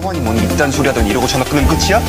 학원이 뭐니 이딴 소리 하더니 이러고 전화 끊으면 끝이야?